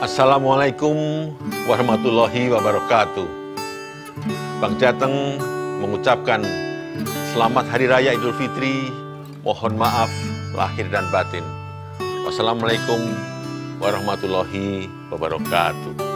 Assalamualaikum warahmatullahi wabarakatuh. Bang Jateng mengucapkan selamat Hari Raya Idul Fitri. Mohon maaf lahir dan batin. Wassalamualaikum warahmatullahi wabarakatuh.